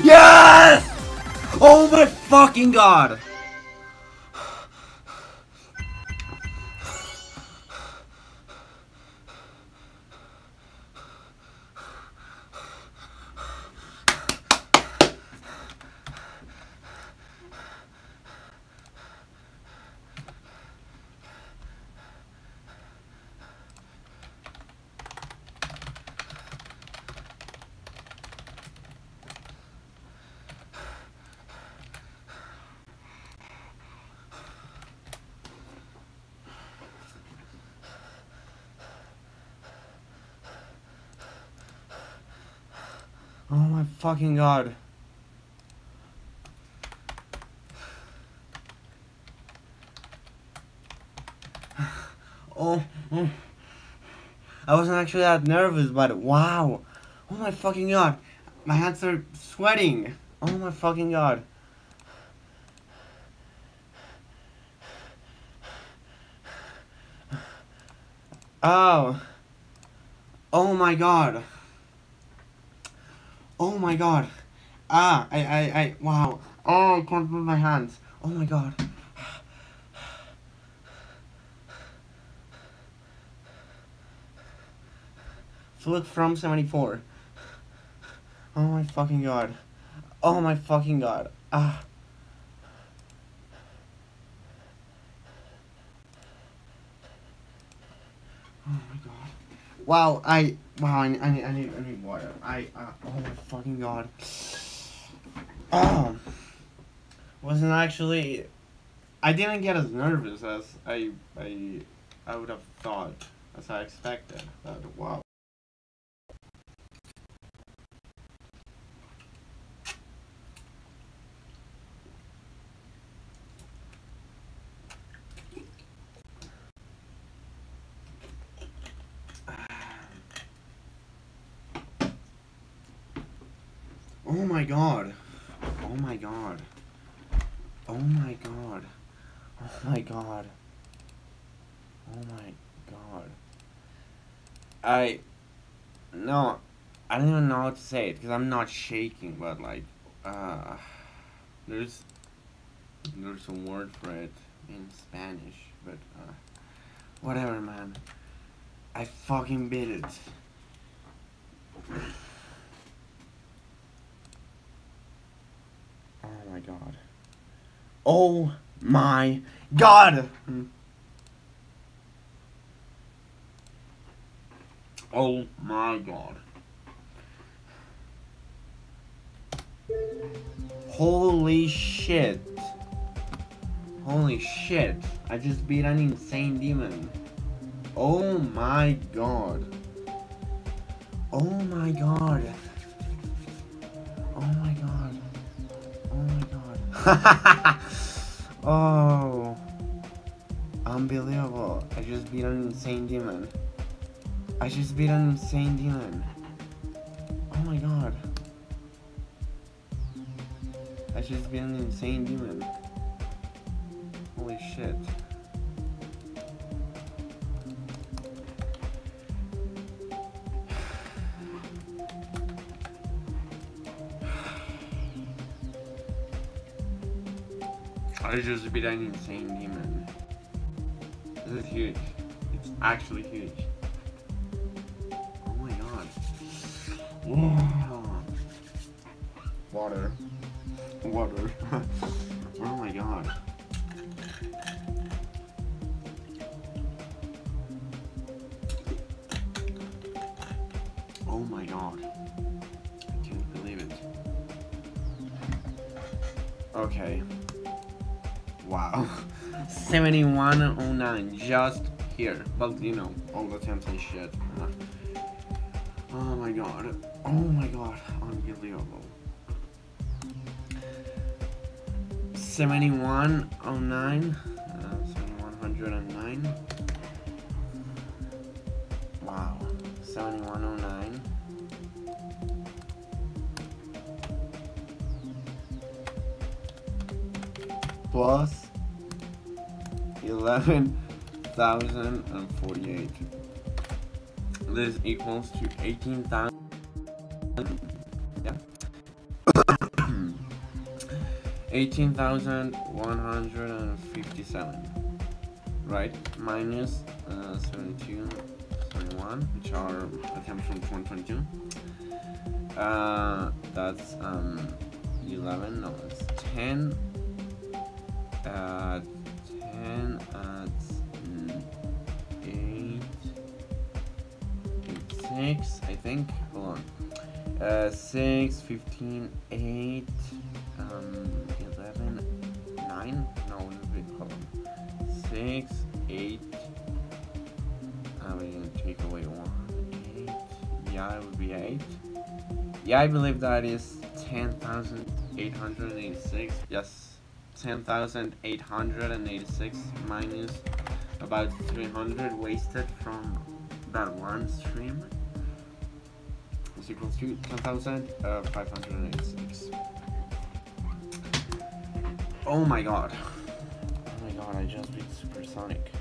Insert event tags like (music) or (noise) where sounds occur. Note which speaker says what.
Speaker 1: Yes! Oh my fucking god! Oh my fucking god. (sighs) Oh, oh. I wasn't actually that nervous, but wow. Oh my fucking god. My hands are sweating. Oh my fucking god. (sighs) Oh. Oh my god. Oh my god. Ah, I, I, I, wow. Oh, I can't move my hands. Oh my god. Flip from 74. Oh my fucking god. Oh my fucking god. Ah. Oh my god. Wow, I, wow, I, I, need, I need, I need water. I, uh, oh my fucking god. Oh. Wasn't actually, I didn't get as nervous as I, I, I would have thought, as I expected. But wow. Oh my god. Oh my god. Oh my god. Oh my god. Oh my god. I. No. I don't even know how to say it because I'm not shaking, but like. Uh. There's. There's a word for it in Spanish, but. Uh, whatever, man. I fucking beat it. Oh my god. Oh my god! Hmm. Oh my god. Holy shit. Holy shit. I just beat an insane demon. Oh my god. Oh my god. Oh my (laughs) oh. Unbelievable. I just beat an insane demon. I just beat an insane demon. Oh my god. I just beat an insane demon. Holy shit. I just beat an insane demon. This is huge. It's actually huge. Oh my god. Whoa. Water. Water. (laughs) oh my god. Oh my god. I can't believe it. Okay. Wow. 7109 just here. But you know, all the temps and shit. Uh, oh my god. Oh my god. Unbelievable. 7109. Uh, 7109. Wow. 7109. Plus 11,048. This equals to 18,000. Yeah. (coughs) 18,157 right minus uh, 72 21 which are attempts from 2022 uh, that's um 11 no it's 10 uh 10 at mm, 8 8 6 I think. Hold on. Uh 6 15 8 um 11 9 no hold on. 6 8 I'm gonna take away 1 8 yeah it would be 8 yeah I believe that is 10,886 yes 10,886 minus about 300 wasted from that one stream is equal to 10,586 uh, oh my god. Oh my god I just beat Supersonic